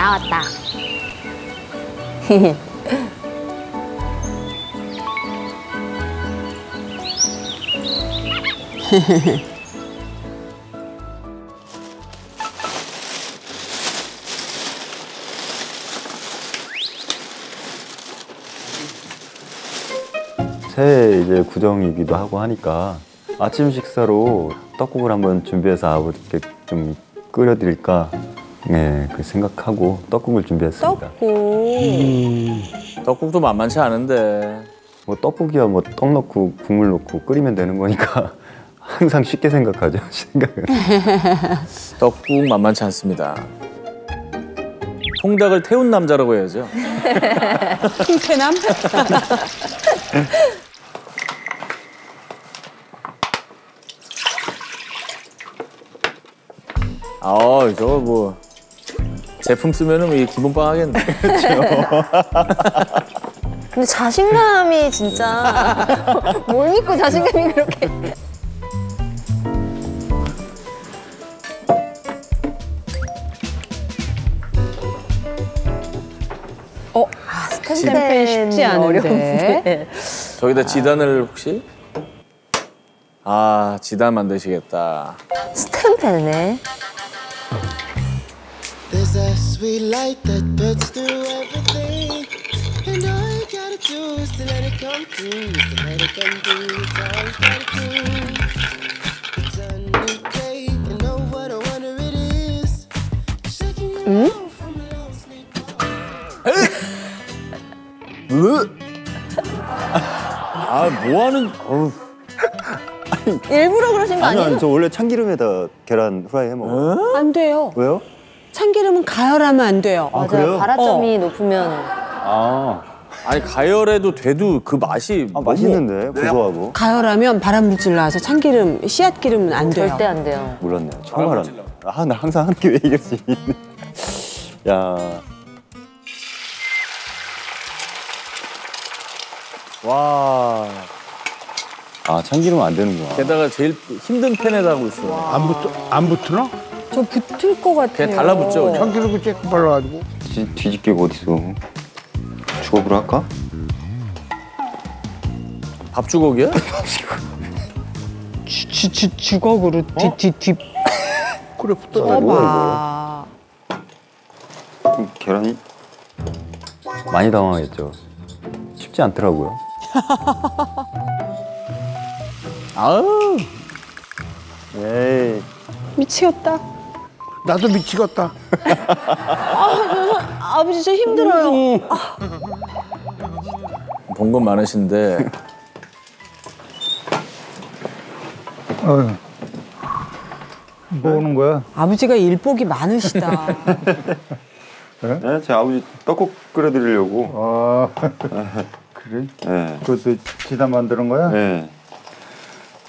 나왔다. 새해 이제 구정이기도 하고 하니까 아침 식사로 떡국을 한번 준비해서 아버지께 좀 끓여드릴까 네, 그 생각하고 떡국을 준비했습니다. 떡국. 떡국도 만만치 않은데. 뭐 떡국이야 뭐 떡 넣고 국물 넣고 끓이면 되는 거니까 항상 쉽게 생각하죠 생각은. 떡국 만만치 않습니다. 통닭을 태운 남자라고 해야죠. 통태남? 아, 저거 뭐 제품 쓰면은 이게 기본빵 하겠네. 근데 자신감이 진짜 뭘 믿고 자신감이 그렇게. 어, 아, 스탬펜 쉽지 않은데. 저기다 지단을 혹시? 아, 지단 만드시겠다. 스탬펜네. Sweet light that burns through everything. And all you gotta do is to let it come through. Is to let it come through. It's all you gotta do. It's a new day. You know what a wonder it is. Shaking you off from a long sleep. 아, 뭐 하는, 어우. 일부러 그러신 거 아니요, 아니에요? 아니, 저 원래 참기름에다 계란 후라이 해 먹어요. 안 돼요. 왜요? 참기름은 가열하면 안 돼요. 아, 그래요? 발화점이 높으면 아, 아니, 가열해도 돼도 그 맛이. 아 너무- 맛있는데 고소하고. 가열하면 발암물질 나와서 참기름, 씨앗 기름은 안 돼요. 절대 안 돼요. 몰랐네요. 처음 알았네. 아, 나 항상 한게왜 이럴 수 있네. 야, 와. 아 참기름 안 되는구나. 게다가 제일 힘든 팬에다 하고 있어. 안 붙, 안 붙으나? 저 붙을 것 같아요. 그냥 달라붙죠. 참기름 쬐끔 발라가지고. 뒤, 뒤집개가 어딨어? 주걱으로 할까? 밥 주걱이야? 주, 주, 주, 주걱으로 뒤, 뒤, 뒤 그래 붙어. 떠봐. 음, 계란이 많이 당황했죠. 쉽지 않더라고요. 아우. 에이, 미치겠다. 나도 미치겠다. 아 버지 저 힘들어요. 본건 많으신데. 어휴. 뭐 오는 거야? 아버지가 일복이 많으시다. 네, 제 아버지 떡국 끓여드리려고. 아 그래? 네, 그것도 지다 만드는 거야? 네,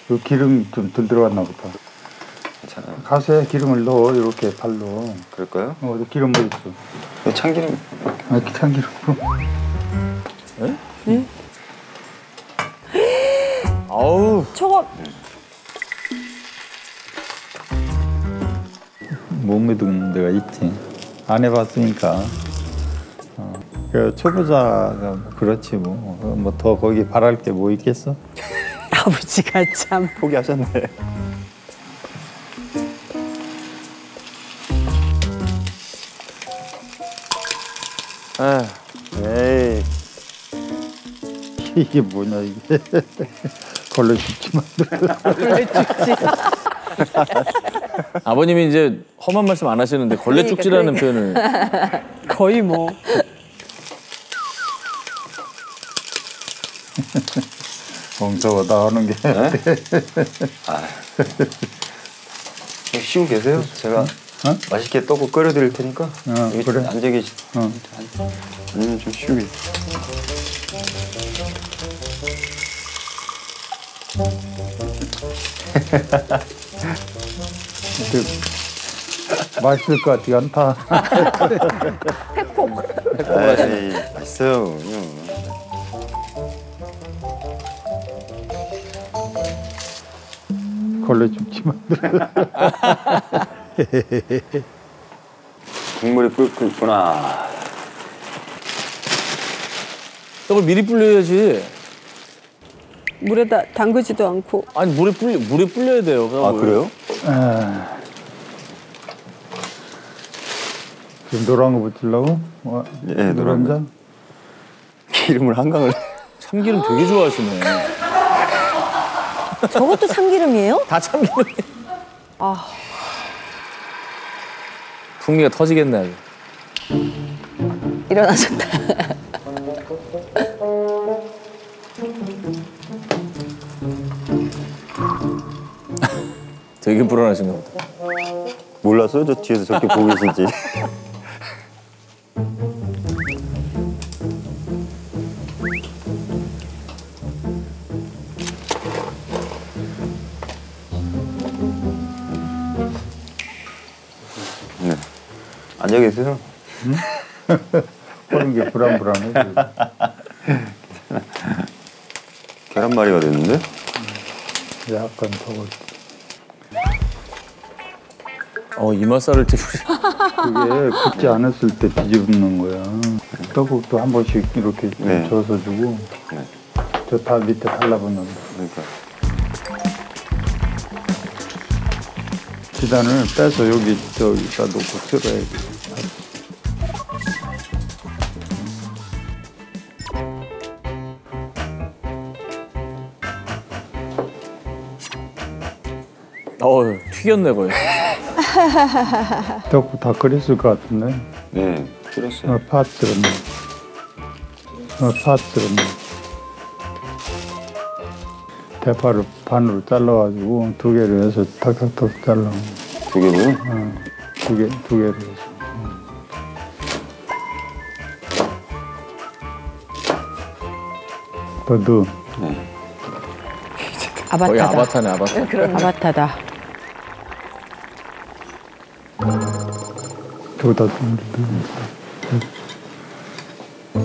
그 기름 좀 덜 들어갔나 보다. 괜찮아요. 가세 기름을 넣어 이렇게 발로. 그럴까요? 어, 기름 뭐 있어? 그 참기름 아, 이렇게 참기름. 아우. 저거 못 믿은 데가 있지. 안 해봤으니까. 어. 그 초보자가 뭐 그렇지 뭐. 뭐 더 거기 바랄 게 뭐 있겠어? 아버지가 참. 포기하셨네. 에이, 이게 뭐냐 이게. 걸레 죽지만. 아버님이 이제 험한 말씀 안 하시는데 걸레쭉지라는 표현을. 거의 뭐. 엉성하다 하는 게. 쉬고 계세요? 제가 맛있게 떡국 끓여드릴 테니까 여기 그래. 앉아 계시. 어. 아니면 좀 쉬고 계세요. 맛있을 것 같지 않다. 에이, 맛있어요. 응. 걸레 죽지만. 국물이 끓고 있구나. 떡을 미리 불려야지. 물에다 담그지도 않고 아니 물에 불려 물에 불려야 돼요. 아 그래요? 아. 지금 노란 거 붙이려고? 와, 예, 노란 거. 잔? 기름을 한강을. 참기름 되게 좋아하시네. 저것도 참기름이에요? 다 참기름. 아. 풍미가 터지겠네 아주. 일어나셨다. 되게 불안하신가 보다. 몰랐어요? 저 뒤에서 저렇게 보고 계신지. 앉아 계세요. 그런 게 불안불안해. 계란말이가 됐는데? 약간 더워. 어 이마살을 뒤로. 그게 굳지 않았을 때 뒤집는 거야. 떡국도 한 번씩 이렇게 좀 네. 져서 주고 네. 저다 밑에 달라붙는 거. 그러니까. 지단을 빼서 여기 저기다 놓고 쓸어야 돼. 튀겼네 거의. 떡국 다 끓였을 것 같은데. 네, 끓였어요. 어, 파스는 어, 파스는 대파를 반으로 잘라가지고 두 개를 해서 탁탁탁 잘라. 두 개고요. 어, 두 개, 두 개를 해서. 음. 더 넣어. 거의 아바타다. 아바타네 아바타. 아바타다. 저기다 좀 넣어.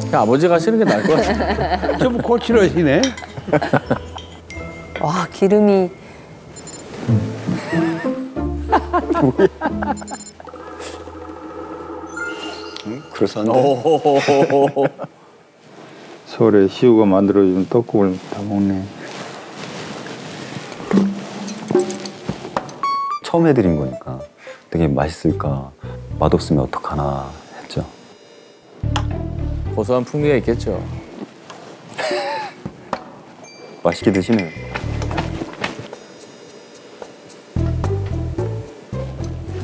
그냥 아버지가 하시는 게 나을 것 같아. 좀 거칠어지네. 와, 기름이. 그래서한데 오. 서울에 시우가 만들어준 떡국을 다 먹네. 처음 해드린 거니까 되게 맛있을까 맛없으면 어떡하나 했죠. 고소한 풍미가 있겠죠. 맛있게 드시네요.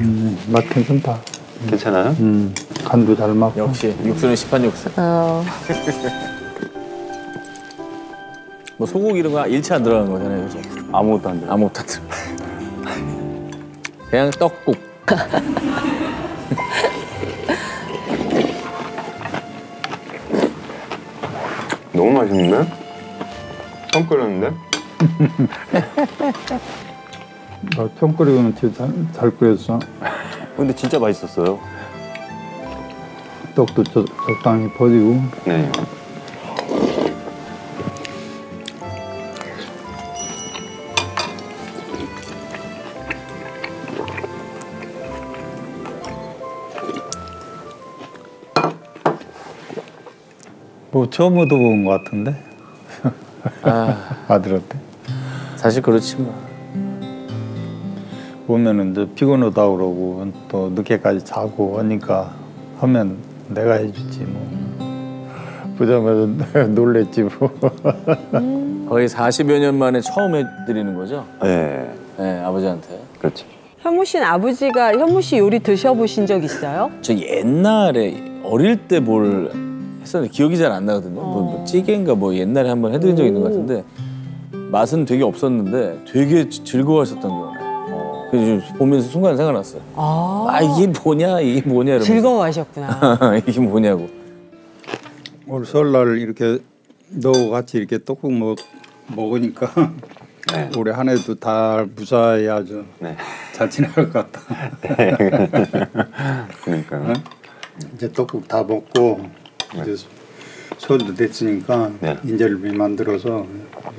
음, 맛 괜찮다. 괜찮아요? 음, 간도 잘 맞고. 역시 육수는 시판 육수. 어, 뭐 소고기 이런 거 일체 안 들어가는 거잖아요, 그죠? 아무것도 안 들어. 아무것도 안 들어. 그냥 떡국. 너무 맛있는데? 처음 끓였는데? 나 처음 끓이고는 진짜 잘, 잘 끓였어. 근데 진짜 맛있었어요. 떡도 저- 적당히 퍼지고. 네. 뭐 처음 얻어본 것 같은데 아, 아들한테 사실 그렇지 뭐. 보면은 이제 피곤하다 그러고 또 늦게까지 자고 하니까 하면 내가 해주지 뭐 보자마자 놀랬지 뭐 거의 40여 년 만에 처음 해드리는 거죠? 네. 네, 아버지한테. 그렇지. 현무 씨는 아버지가 현무 씨 요리 드셔보신 적 있어요? 저 옛날에 어릴 때뭘 했었는데 기억이 잘 안 나거든요. 뭐, 뭐 찌개인가 뭐 옛날에 한번 해드린 적 있는 것 같은데 맛은 되게 없었는데 되게 지- 즐거워하셨던 기억이 나요. 그래서 좀 보면서 순간 생각났어요. 아, 아 이게 뭐냐 이게 뭐냐 이러면서 즐거워하셨구나. 이게 뭐냐고. 올 설날 이렇게 너하고 같이 이렇게 떡국 먹, 먹으니까 네. 올해 한 해도 다 무사히 아주 네. 잘 지나갈 것 같다 그러니까. 이제 떡국 다 먹고 이제 소도 됐으니까 네. 인절미 만들어서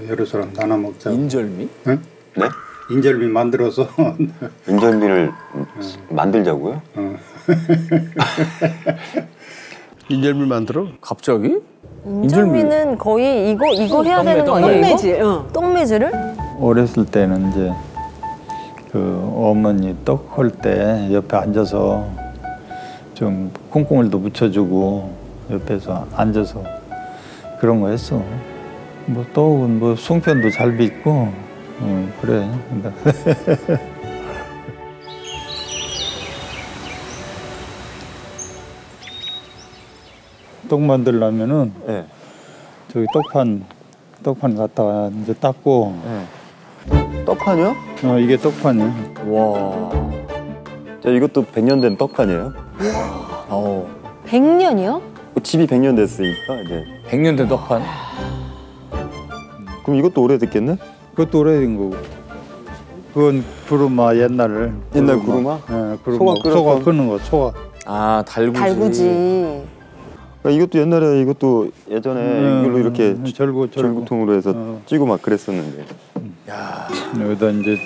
여러 사람 나눠 먹자. 인절미? 응? 네? 인절미 만들어서 인절미를 만들자고요? 어, 인절미 만들어? 갑자기? 인절미는 거의 이거 이거 해야 되는 거. 아니에요? 이거? 떡매지. 응. 떡매즈를? 어렸을 때는 이제 그 어머니 떡 할 때 옆에 앉아서 좀 콩콩을도 묻혀주고 옆에서 앉아서 그런 거 했어. 뭐 떡은 뭐 송편도 잘 빚고 어, 그래. 근데 떡 만들려면은 네. 저기 떡판 떡판 갖다가 이제 닦고 떡판이요? 어 이게 떡판이야. 와. 자, 이것도 100년 된 떡판이에요. 어. 100년이요? 집이 100년 됐으니까 이제 100년 된 떡판. 그럼 이것도 오래됐겠네? 그것도 오래된 거고. 그건 구루마 옛날 옛날 구루마? 예, 구루마 소가 끄는 거 소가. 아 달구지. 달구지. 그러니까 이것도 옛날에 이것도 예전에 이걸로 이렇게 음, 절구 절구. 절구 통으로 해서 어. 찌고 막 그랬었는데 여기다 이제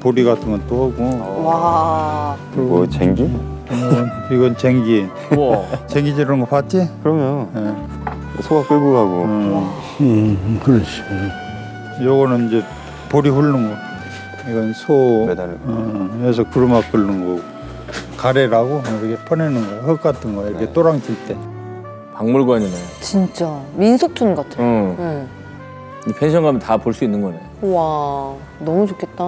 보리 같은 건또 하고. 와. 뭐 쟁기? 어, 이건 쟁기. 우와. 쟁기 지르는 거 봤지? 그러면 예. 소가 끌고 가고 어. 음, 그렇지. 요거는 이제 보리 훑는 거. 이건 소. 매달고. 어, 해서 구루마 끓는 거고. 가래라고 이렇게 퍼내는 거야. 흙 같은 거 이렇게 네. 또랑 칠 때. 박물관이네. 진짜 민속촌 같아. 응. 응. 이 펜션 가면 다 볼 수 있는 거네. 와 너무 좋겠다.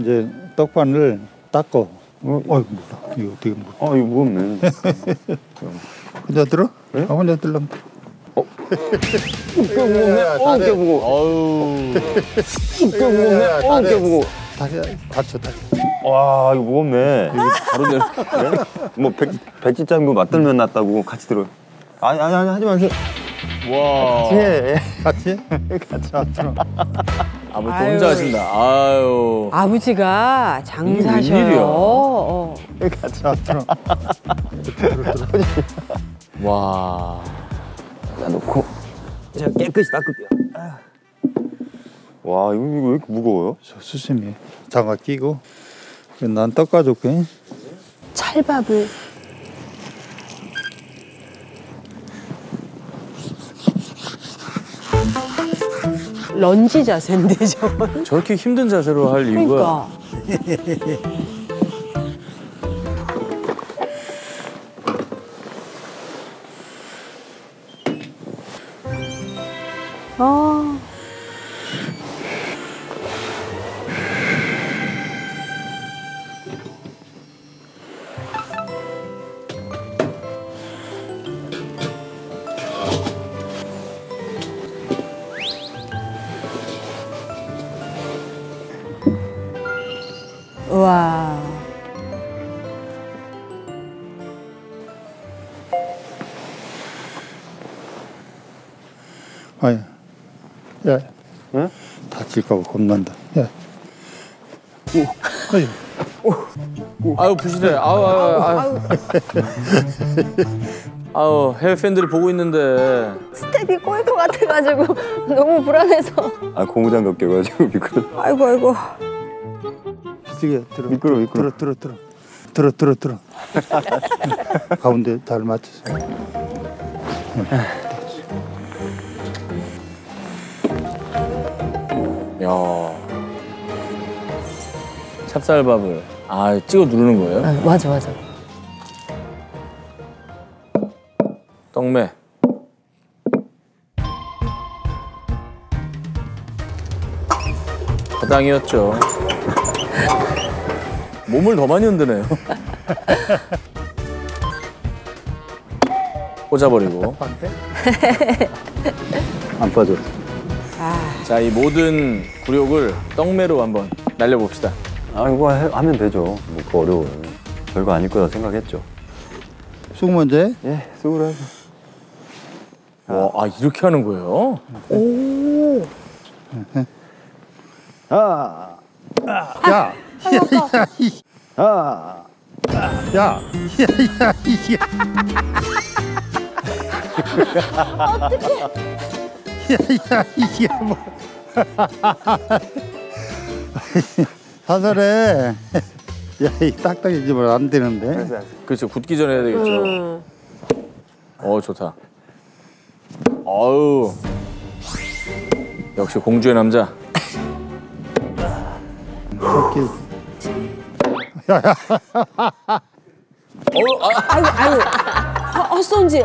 이제 떡판을 닦어. 어, 어이 뭐라 이거 어떻게 뭐? 아 이거 무겁네 혼자 들어? 네? 아, 혼자 들려면 어, 꽤 무거워. 어우. 꽤 무겁네. 어, 꽤 무거워. 다시 다쳐 다쳐. 와 이거 무겁네 바로 내려. 뭐 백, 백지 짜는 거 맞들면 낫다고 같이 들어 아니 아니 아니 하지 마세요 와. 해 같이? 같이 들어. 아버지 또 혼자 하신다. 아유. 아버지가 장사셔요. 어. 같이 들어. 와. 자 놓고 제가 깨끗이 닦을게요 와 이거, 이거 왜 이렇게 무거워요? 저 수심이 장갑 끼고 난떡 가져올게. 찰밥을 런지 자세인데 저건. 저렇게 힘든 자세로 할 이유가 그러니까. 아. 봐 겁난다. 야, 오, 아유, 아유 부실해. 아유 아유 아유. 아유 해외 팬들이 보고 있는데 스텝이 꼬일 것 같아가지고 너무 불안해서. 아 고무장갑 껴가지고 미끄러 아이고 아이고. 비스게 들어, 미끄러, 미끄러. 들어, 들어, 들어, 들어, 들어, 들어. 가운데 잘 맞춰서. 야 찹쌀밥을 아 찍어 누르는 거예요? 아, 맞아 맞아. 떡매. 과당이었죠. 몸을 더 많이 흔드네요. 꽂아버리고. 안 빠져 자, 이 모든 굴욕을 떡매로 한번 날려봅시다. 아 이거 해- 하면 되죠 뭐 그거 어려워요 별거 아닐 거다 생각했죠 쑥 먼저 해. 예 수고를 해서 와, 아, 이렇게 하는 거예요? 아, 야, 아. 야, 야, 이게. 야, 야, 이게 뭐. 사설해. 야이 딱딱해지면 안 되는데. 그렇죠. 굳기 전에 해야 되겠죠. 음. 어 좋다. 어우 역시 공주의 남자. 이렇게 아이고 아이고 헛- 헛손질.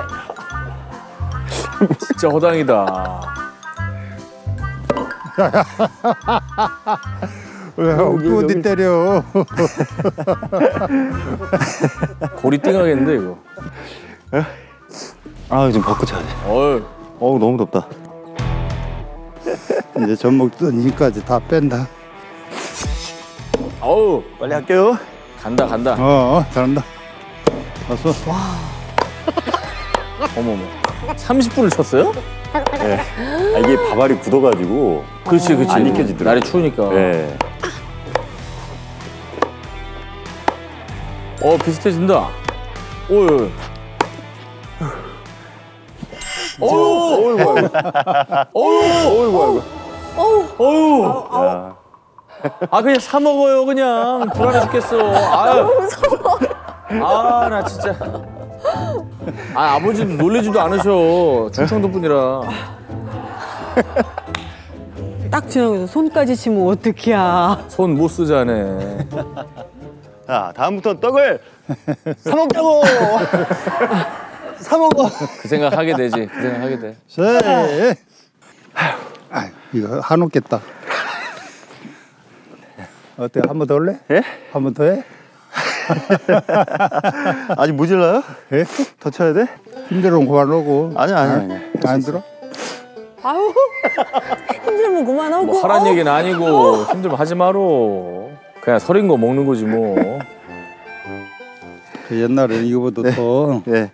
진짜 허당이다. 왜 어디 때려? 골이 띵하겠는데 이거. 아 지금 벗고 자야 돼. 어우 어우 너무 덥다. 이제 전목 든 힘까지 다 뺀다. 어우 빨리 할게요. 간다 간다. 어, 어 잘한다. 왔어. 어머머. 30분을 쳤어요? 네. 아, 이게 밥알이 굳어가지고 그렇지 그렇지. 안 익혀지더라고. 날이 추우니까. 네. 어 비슷해진다. 오유. 어우. 어우. 어우. 어우. 야, 아 그냥 사 먹어요 그냥 불안해 죽겠어. 아유. 아나 진짜. 아 아버지 놀래지도 않으셔. 충청도 분이라. 딱 지나가서 손까지 치면 어떡이야. 손 못 쓰자네. 자 다음부터 떡을 사 먹자고. 사 먹어. 그 생각 하게 되지. 그 생각 하게 돼. 세. 아, 이거 한없겠다. 어때? 한 번더 할래? 예? 한 번 더 해? 아직 모질라요? 예? 더 쳐야 돼? 힘들면 그만하고. 아니야 아니야 아니야. 안 들어? 아유 힘들면 그만하고. 뭐 하란 어. 얘기는 아니고 힘들면 하지 마로. 그냥 서린 거 먹는 거지 뭐. 그 옛날에 이거보다 더 예.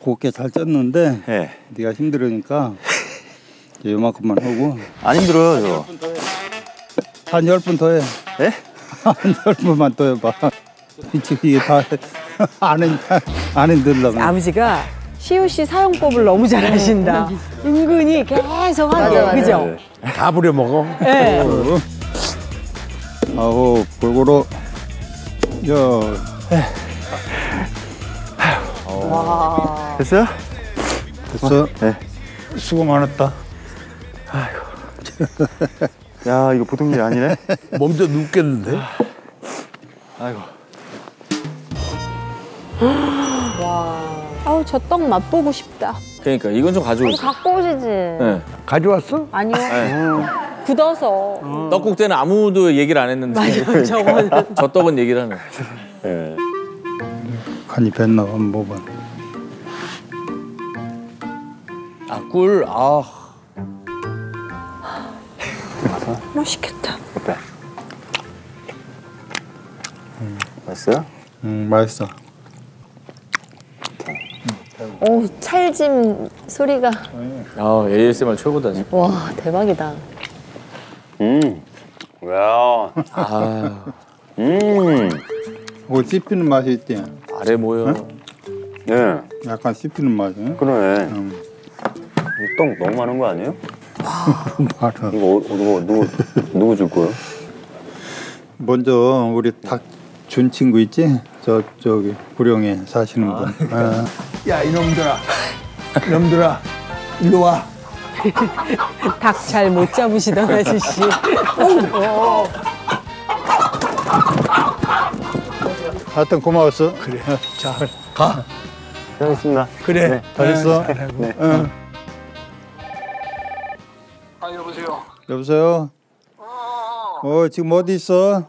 곱게 잘 쪘는데 예. 네가 힘들으니까 이제 요만큼만 하고 안 힘들어요 저. 한 열 분 더 해. 예? 한열 분만 더 해봐. 지금 이게 다안 안 힘들려면. 아버지가 시우 씨 사용법을 너무 잘하신다. 은근히 계속 하게. 그죠? 다 부려 먹어. 예. 아우 골고루 여 됐어요? 됐어. 네. 수고 많았다. 야 이거 보통 일이 아니네. 몸도 눕겠는데. 아이고. 아우, 저 떡 맛보고 싶다. 그러니까 이건 좀 있어. 갖고 오시지. 네. 가져왔어? 아니요. 굳어서. 떡국 때는 아무도 얘기를 안 했는데 맞아, 저거는. 저 떡은 얘기를 하네. 예. 간이 뱄나 한번 먹어. 아 꿀. 아. 맛있겠다. 어때? 맛있어요? 음 맛있어. 오 찰짐 소리가 아 ASMR 최고다 진짜. 와 대박이다. 음. 야. 아 음. 뭐 씹히는 맛이 있대. 아래 모여. 예. 약간 씹히는 맛이. 그러네. 음. 떡 너무 많은 거 아니에요? 맞아. 이거 어, 누구 누구 누구 줄 거예요? 먼저 우리 닭 준 친구 있지? 저 저기 구룡에 사시는 분. 아. 야 이놈들아 이놈들아 일로 와 닭 잘 못 잡으시던 아저씨. 하여튼 고마웠어. 그래 자가 잘했습니다. 그래 잘했어. 네. 응. 아 여보세요. 여보세요. 어, 어 지금 어디 있어?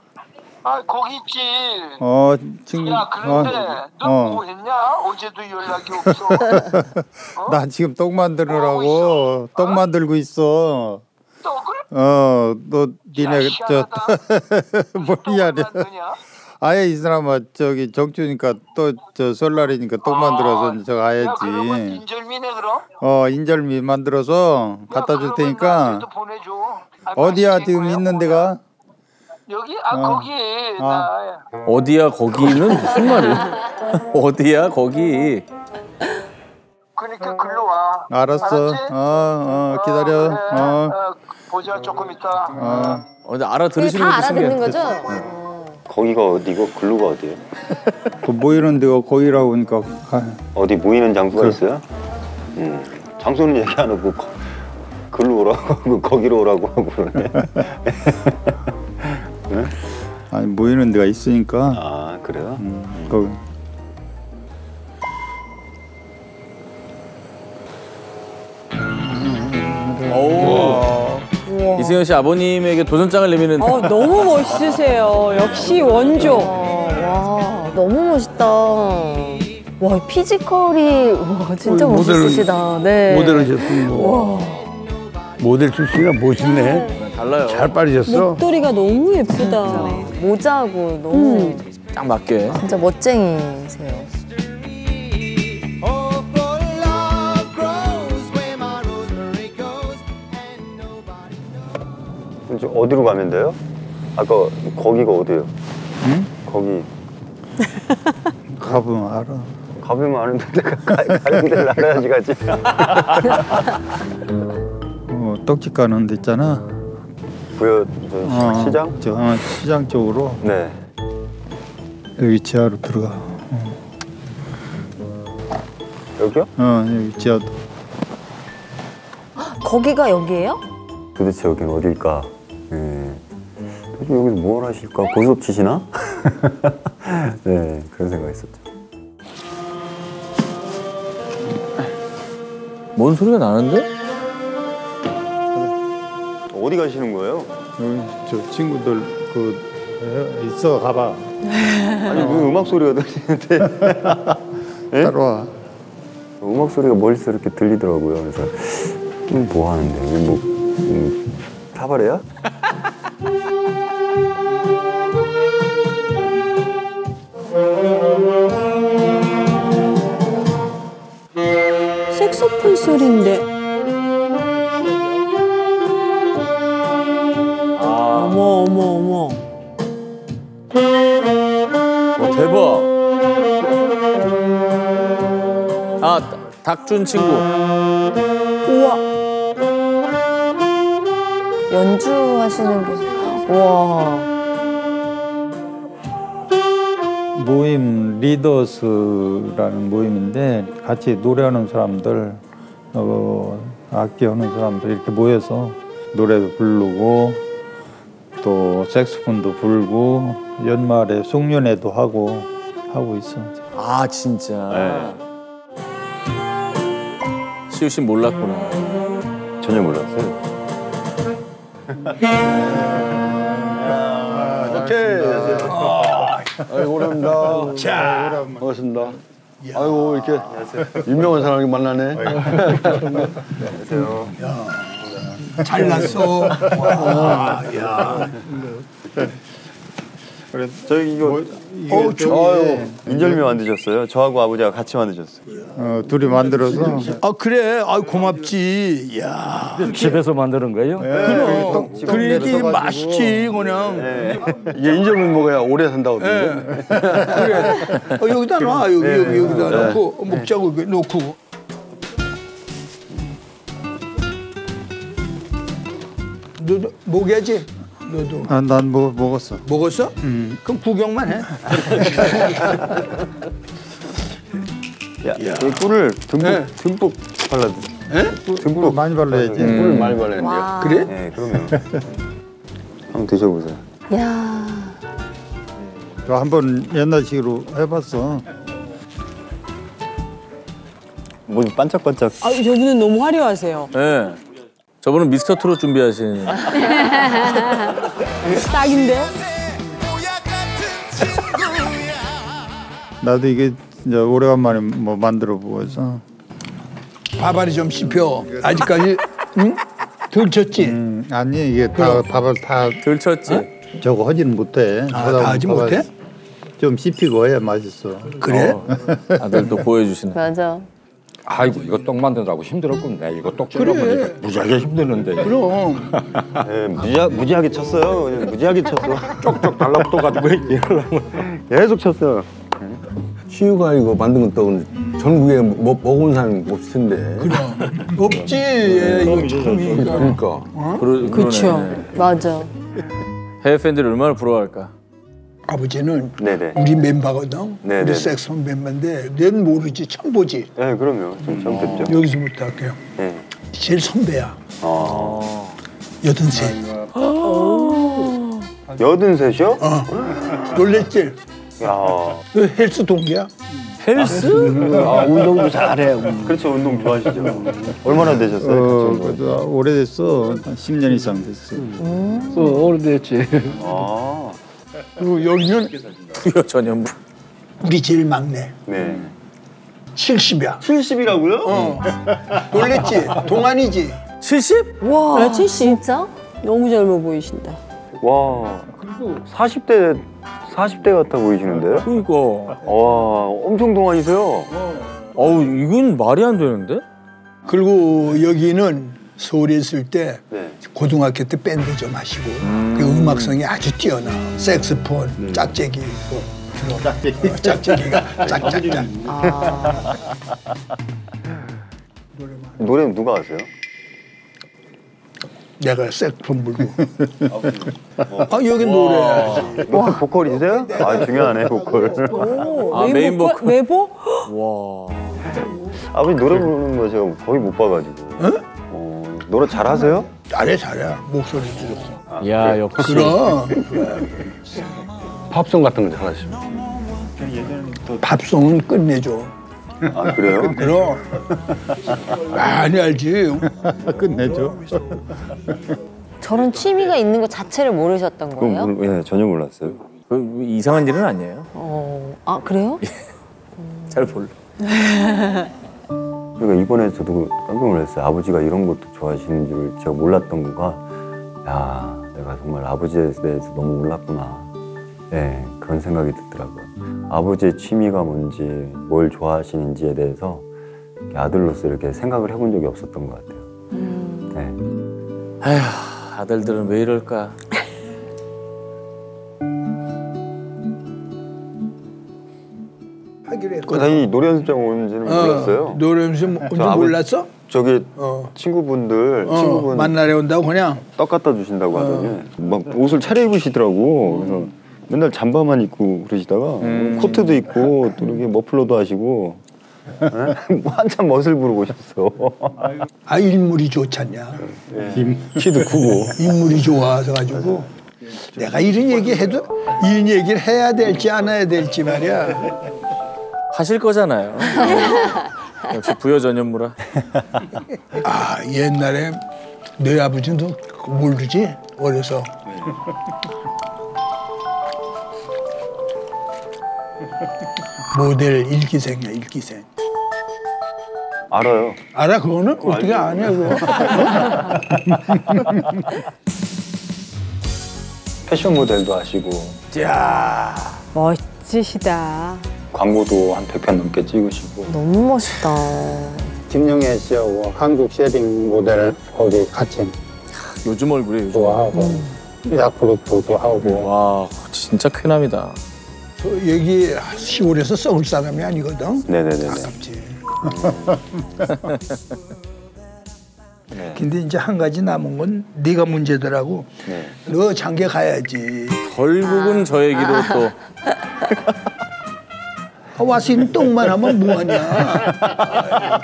아 거기 있지. 어 지금 야 그런데 어, 너 어. 뭐 했냐? 어제도 연락이 없어. 나 지금 떡 만들으라고 떡 만들고 있어. 떡을? 어, 너 니네 야, 저? 떡을 만드냐? 아예 이 사람아 저기 정주니까 또 저 설날이니까 떡 만들어서 저야 그러면 가야지. 인절미네 그럼? 어 인절미 만들어서 갖다 줄 야, 테니까 보내줘. 아, 어디야 지금 있는. 데가? 여기? 아 어. 거기 나 어디야 거기는 무슨 말이야? 어디야 거기? 그러니까 글로 와. 알았어. 알았지? 어, 어 기다려. 그래. 어, 어, 보자 조금 있다. 어. 어, 근데 알아들으시는 다 것도 알아듣는. 거죠? 거기가 어디고 글루가 어디예요? 그 모이는 데가 거기라고 하니까 가- 어디 모이는 장소가 그- 있어요? 음. 장소는 얘기 안 하고 거, 글로 오라고 하고 거기로 오라고 하고 그러네. 아니 모이는 데가 있으니까 아 그래요? 음, 거기 오. 이승현 씨 아버님에게 도전장을 내미는 어, 너무 멋있으세요. 역시 원조. 와 너무 멋있다. 와 피지컬이 와 진짜 어, 모델은- 멋있으시다. 네. 모델하셨으면 뭐. 모델 출신이라 멋있네. 달라요. 잘 빠지셨어. 목도리가 너무 예쁘다. 모자고 너무 딱 맞게. 진짜 멋쟁이세요. 이제 어디로 가면 돼요? 아까 거기가 어디예요? 응? 거기 가보면 알아. 가보면 아는데 내가 가- 가는 데를 알아야지 가지. 어, 떡집 가는 데 있잖아. 저 어, 시장? 저, 어, 시장 쪽으로 네. 여기 지하로 들어가. 여기요? 어 여기 지하 거기가 여기예요? 도대체 여기는 어딜까? 네. 도대체 여기서 뭘 하실까? 고스톱 치시나? 네, 그런 생각했었죠. 뭔 소리가 나는데? 어디 가시는 거예요? 여기 저 친구들 그 에, 있어 가봐. 아니 왜 음악 소리가 들리는데? 예? 따라와. 음악 소리가 멀리서 이렇게 들리더라고요. 그래서 음, 뭐 하는데? 뭐 음, 카바레야? 색소폰 소리인데. 다- 닥준 친구. 우와. 연주하시는 게 와. 모임 리더스라는 모임인데 같이 노래하는 사람들, 어, 악기 하는 사람들 이렇게 모여서 노래도 부르고 또 색소폰도 불고 연말에 송년회도 하고 하고 있어. 아, 진짜. 네. 시우 씨 몰랐구나. 전혀 몰랐어요. 아이고 오랍니다. 자, 반갑습니다. 아이고 이렇게 유명한 사람이 만나네. 잘났어. 와, 야. 그래 저희 이거 어, 아유, 인절미 만드셨어요? 저하고 아버지가 같이 만드셨어요. 어, 둘이 만들어서 아 그래. 아 고맙지. 야. 집에서 만드는 거예요? 그럼 그래야지 맛있지 그냥. 이게 인절미 먹어야 오래 산다고 예. 그러는데. 그래. 어, 여기다 놔. 여기 여기 여기다 놓고 먹자고 이렇게 놓고. 너도 먹여야지. 너도 아, 난뭐 먹었어. 먹었어? 그럼 구경만 해. 야, 이 꿀을 듬뿍 네. 듬뿍 발라드. 예? 듬뿍 많이 발라야지. 꿀을 많이 발랐는데요. 와. 그래? 네, 그러면 한번 드셔보세요. 야. 저 한번 옛날식으로 해봤어. 뭐 반짝반짝. 아, 저분은 너무 화려하세요. 네. 저분은 미스터 트롯 준비하시는. 딱인데? 나도 이게 이제 오래간만에 뭐 만들어 보고 해서 밥알이 좀 씹혀. 아직까지 응? 덜 쳤지. 음, 아니 이게 다 밥을 다 들쳤지? 저거 하지는 못해. 아, 다 하지 못해? 좀 씹히고 해야 맛있어. 그래? 아들 또 보여주시네. 맞아. 아이고 이거 떡 만든다고 힘들었군요. 이거 떡 찔러 보니까 무지하게 힘드는데 그럼. 네, 무지하, 무지하게 쳤어요. 그냥 무지하게 쳤어. 쪽쪽 달라붙어 가지고 이러려면 계속 쳤어요. 시우가 이거 만든 건 떡은 전국에 뭐, 먹어본 사람이 없을 텐데. 없지. 예, 이거 처음이니까. 그러니까. 그러, 그쵸. 맞아. 해외 팬들이 얼마나 부러워할까. 아버지는 네네. 우리 멤버거든. 네네네. 우리 색소폰 멤버인데 넌 모르지 처음 보지. 네, 그럼요. 좀 처음 듣죠. 여기서부터 할게요. 네. 제일 선배야. 아. 여든 세. 여든 셋이요? 어. 놀랬지? 야. 그 헬스 동기야. 헬스? 아, 운동도 잘해. 그렇죠. 운동 좋아하시죠. 얼마나 되셨어요? 어, 그 친구? 그래도 오래됐어. 한 10년 이상 됐어. 어, 오래됐지. 아. 그리고 여기는 부여 전현무. 우리 제일 막내. 네. 70이야. 70이라고요? 어. 놀랬지? 동안이지? 70? 와, 나 70? 진짜? 너무 젊어 보이신다. 와. 40대 40대 같아 보이시는데요? 그러니까. 와, 엄청 동안이세요. 어우 이건 말이 안 되는데? 그리고 여기는 서울에 있을 때 네. 고등학교 때 밴드 좀 하시고 그 음악성이 아주 뛰어나. 색스폰, 짝재기. 어, 짝재기. 어, 짝재기가 짝짝짝. 노래는 누가 하세요? 내가 색스폰 불고. 아 여기 노래. 뭐 보컬이세요? 아, 중요하네, 보컬. 오, 아, 메인 보컬. 메보? 와. 아버지 노래 부르는 거 제가 거의 못 봐가지고. 어, 노래 잘하세요? 잘해 잘해. 목소리도 좋고. 야 역시. 그럼 팝송 같은 거 잘하시죠. 팝송은 끝내줘. 아, 그래요? 그럼 많이 알지. 끝내줘. 저런 취미가 있는 것 자체를 모르셨던 거예요? 모르, 예, 전혀 몰랐어요. 그 이상한 일은 아니에요. 어, 아 그래요? 잘 몰라. 그러니까 이번에 저도 깜짝 놀랐어요. 아버지가 이런 것도 좋아하시는 줄 제가 몰랐던 거가, 야, 내가 정말 아버지에 대해서 너무 몰랐구나. 네, 그런 생각이 들더라고요. 아버지의 취미가 뭔지, 뭘 좋아하시는지에 대해서 이렇게 아들로서 이렇게 생각을 해본 적이 없었던 것 같아요. 네. 아휴 아들들은 왜 이럴까? 하기로 그 했거든. 다행히 노래 연습장 오는지는 몰랐어요. 노래 연습 아버- 몰랐어? 저기 어. 친구분들, 어, 친구분 만나러 온다고 그냥 떡 갖다 주신다고 하더니 막 옷을 차려입으시더라고. 그래서 맨날 잠바만 입고 그러시다가 코트도 입고 또 이렇게 머플러도 하시고 예? 뭐 한참 멋을 부르고 오셨어. 아 인물이 좋잖냐. 키도 크고. 인물이 좋아서 가지고 내가 이런 얘기 해도 이런 얘기를 해야 될지 안 해야 될지 말이야. 하실 거잖아요. 역시 부여 전현무라. 아 옛날에 너희 아버지도 모르지 어려서 모델 일기생이야 일기생. 알아요. 알아 그거는 어떻게 아냐 그거. 패션 모델도 하시고 야 멋지시다. 광고도 한 100편 넘게 찍으시고 너무 멋있다. 김영애 씨하고 한국 쉐딩 모델 거기 같이 요즘 얼굴이 요즘. 좋아하고 야쿠르트도 하고 와 진짜 쾌남이다. 저 여기 시골에서 썩을 사람이 아니거든. 네네네. 아깝지. 네. 근데 이제 한 가지 남은 건 네가 문제더라고. 네. 너 장가 가야지. 결국은 저 얘기로 또 아, 와서 이런 똥만 하면 뭐하냐.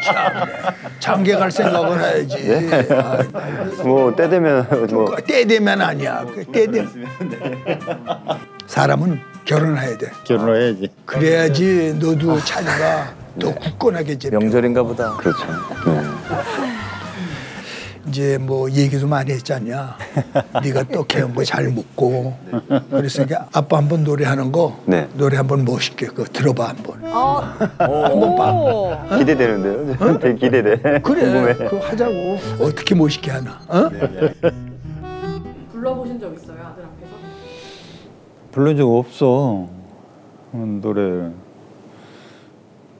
장계 갈 생각을 해야지. 네. 아이, 뭐때 되면 뭐 때 되면 아니야. 그때 되면. 사람은 결혼해야 돼. 결혼해야지. 그래야지 너도 자녀가 더 굳건하게 제 명절인가 보다. 그렇죠. 네. 이제 뭐 얘기도 많이 했잖냐. 네가 떡 해온 거 잘 먹고. 그래서 이게 아빠 한번 노래하는 거 네. 노래 한번 멋있게 그거 들어봐 한번. 어, 한번 봐. 기대되는데요. 되게 기대돼. 그래. 궁금해. 그거 하자고. 어떻게 멋있게 하나. 어? 불러보신 적 있어요 아들 앞에서? 불른 적 없어. 음, 노래.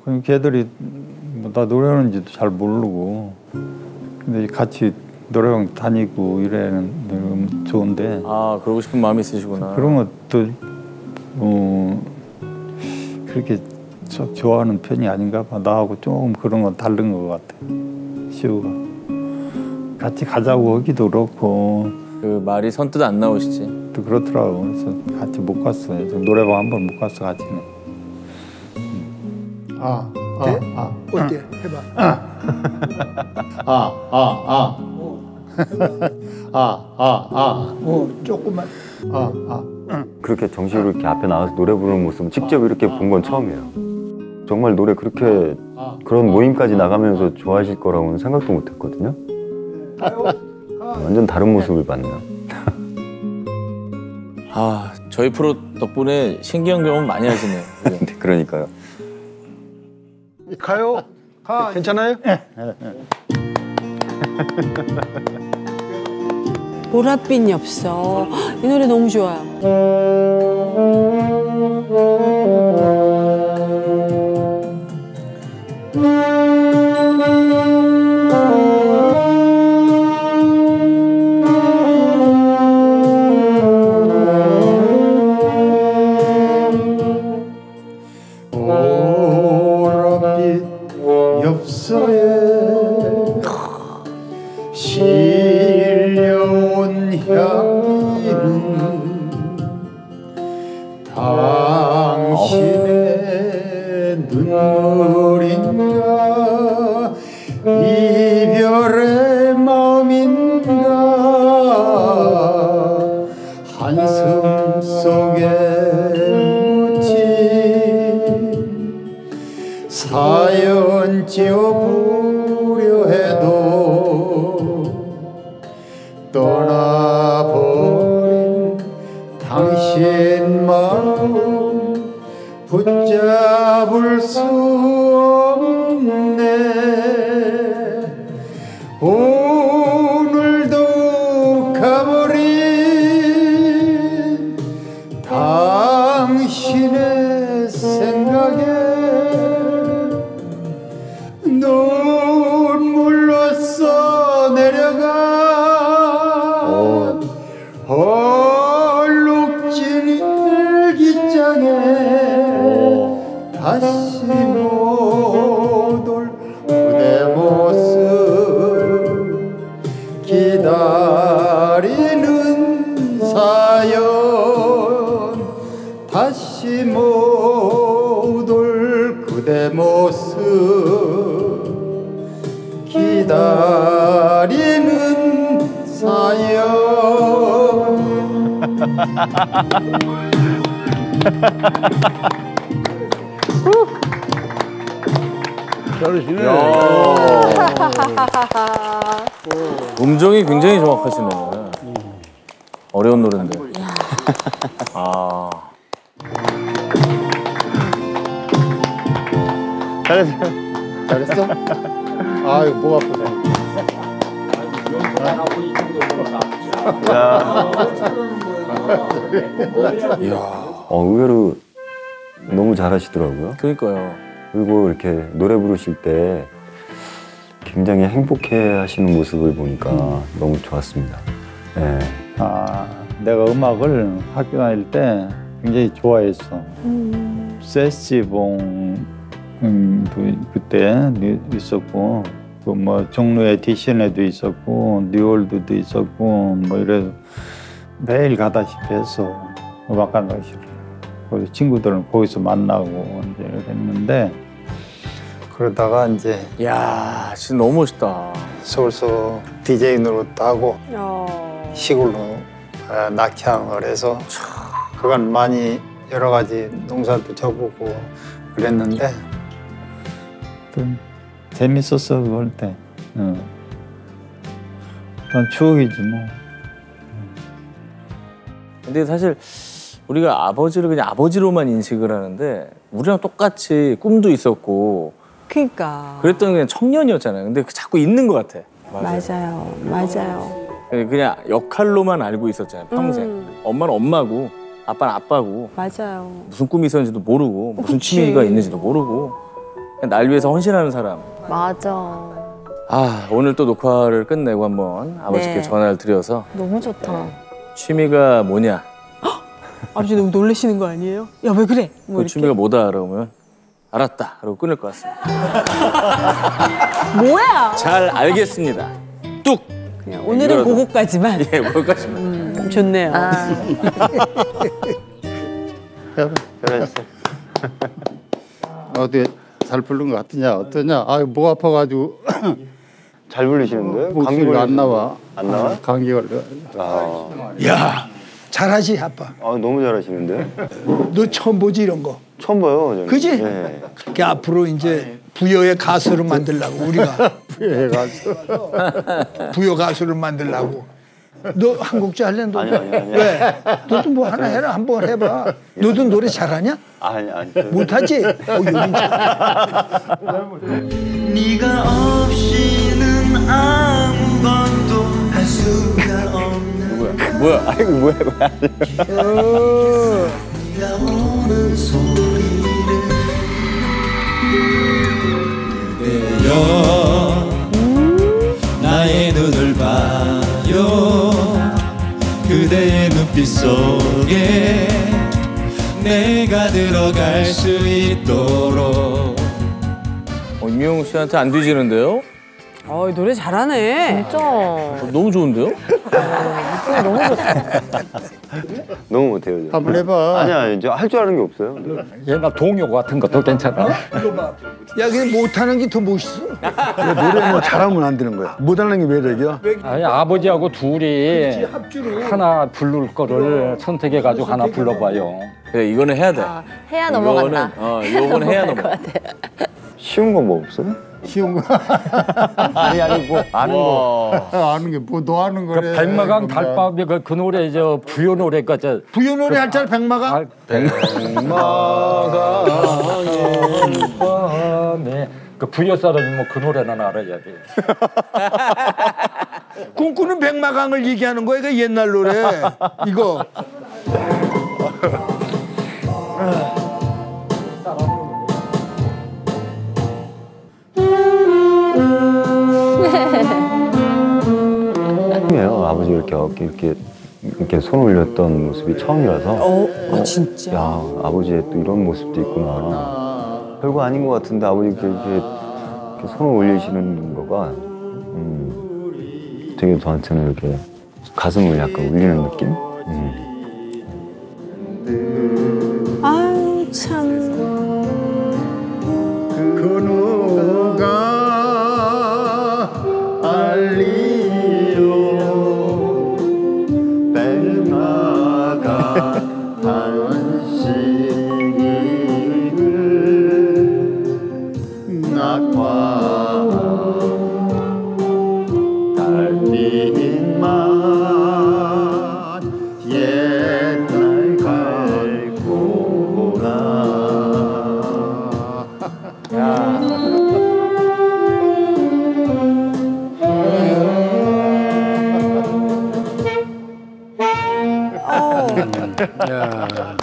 그냥 걔들이 뭐나 노래하는지도 잘 모르고. 근데 같이 노래방 다니고 이래는 너무 좋은데 아 그러고 싶은 마음이 있으시구나. 그런 것도 어, 그렇게 저- 좋아하는 편이 아닌가 봐. 나하고 좀 그런 건 다른 것 같아. 시우가 같이 가자고 하기도 그렇고 그 말이 선뜻 안 나오시지. 아버지도 그렇더라고. 그래서 같이 못 갔어요. 노래방 한 번 못 갔어 같이는. 아, 아, 네? 아, 어때? 해봐. 아, 아, 아. 아, 아, 아. 어, 조금만. 아, 아. 그렇게 정식으로 이렇게 앞에 나와서 노래 부르는 모습 직접 이렇게 본 건 처음이에요. 정말 노래 그렇게 그런 모임까지 나가면서 좋아하실 거라고는 생각도 못 했거든요. 완전 다른 모습을 봤네요. 아 저희 프로 덕분에 신기한 경험 많이 하시네요. 그죠? 그러니까요. 가요? 가. 괜찮아요? 보랏빛 엽서. 이 노래 너무 좋아요. 향기는 당신의 눈물 붙 모습 기다리는 사연 잘하시네. 음정이 굉장히 정확하시네. 어려운 노래인데. 아. 잘했어 잘했어 아유 목 아프네 어, 의외로 너무 잘하시더라고요. 그러니까요. 그리고 이렇게 노래 부르실 때 굉장히 행복해 하시는 모습을 보니까 너무 좋았습니다. 네. 아 내가 음악을 학교 다닐 때 굉장히 좋아했어 세시봉 음, 그- 그때 있었고 또뭐 종로에 디션에도 있었고 뉴월드도 있었고 뭐 이래서 매일 가다시피 해서 음악관 가시를 거기 친구들은 거기서 만나고 이제 이랬는데 그러다가 이제 야, 진짜 너무 멋있다. 서울서 디제이 노릇도 하고 어. 시골로 어, 낙향을 해서 그간 많이 여러 가지 농사도 져보고 그랬는데 좀 재밌었어 그럴 때. 어. 그건 추억이지 뭐. 근데 사실 우리가 아버지를 그냥 아버지로만 인식을 하는데 우리랑 똑같이 꿈도 있었고 그러니까. 그랬던 그냥 청년이었잖아요. 근데 그 자꾸 있는 것 같아. 맞아요. 맞아요. 그냥 역할로만 알고 있었잖아요. 평생. 음. 엄마는 엄마고 아빠는 아빠고 맞아요. 무슨 꿈이 있었는지도 모르고 무슨 그치. 취미가 있는지도 모르고 날 위해서 헌신하는 사람. 맞아. 아 오늘 또 녹화를 끝내고 한번 아버지께 네. 전화를 드려서 너무 좋다. 취미가 뭐냐? 아버지 너무 놀라시는 거 아니에요? 야 왜 그래? 뭐 그. 취미가 뭐다 그러면 알았다. 그러고 끊을 것 같습니다. 뭐야? 잘 알겠습니다. 뚝. 오늘은. 그거까지만. 예, 거기까지만. 참 좋네요. 아, 잘하셨어요. 잘 부른 것 같으냐 어떠냐 아목 아파가지고 잘 부르시는데요? 감기 목소리가 안 나와 안 나와? 감기 걸려 아, 야 잘하지 아빠. 아 너무 잘하시는데요? 너 처음 보지 이런 거. 처음 봐요. 저는. 그지? 네. 그 앞으로 이제 부여의 가수를 만들라고 우리가 부여의 가수 부여 가수를 만들라고. 너 한국자 할래 너? 아니, 아니, 아니. 왜? 너도 뭐 하나 해라 한 번 해봐. 너도 노래 잘하냐? 아니 아니. 못하지? 어, 네가 없이는 아무것도 할 수가 없는 뭐야? 뭐야? 아이고 뭐야 뭐야. 네가 오는 소리를 그대 눈빛 속에 내가 들어갈 수 있도록 어, 임영웅 씨한테 안 뒤지는데요? 어, 노래 잘하네. 진짜. 어, 너무 좋은데요? 너무 못해요. 저. 한번 해봐 아니야 이제 할 줄 아는 게 없어요. 옛날 동요 같은 것도 괜찮아. 야 그냥 못하는 게 더 멋있어. 노래 뭐 잘하면 안 되는 거야. 못하는 게 매력이야. 아니 아버지하고 둘이 하나 부를 거를 선택해 가지고 하나 불러봐요. 그래 이거는 해야 돼. 아, 해야 이거는 넘어간다. 어, 이거는 해야 넘어. 쉬운 거뭐 없어요? 쉬운 거 아니 아니 뭐 아는 거. 와. 아는 게뭐너 아는 그 거래 백마강 달밤에 그, 그 노래 저 부여 노래가 저 부여 노래 할줄 알아 백마가? 아, 백마강에 그 부여 사람이 뭐 그 노래는 알아야지. 꿈꾸는 백마강을 얘기하는 거야 그 옛날 노래. 이거 처음이에요. 아버지 이렇게 어깨 이렇게 이렇게 손 올렸던 모습이 처음이라서. 어, 아, 진짜. 야 아버지의 또 이런 모습도 있구나. 별거 아닌 것 같은데 아버지 이렇게, 이렇게, 이렇게 손을 올리시는 거가 음, 되게 저한테는 이렇게 가슴을 약간 울리는 느낌. 음. 아유, 참. 야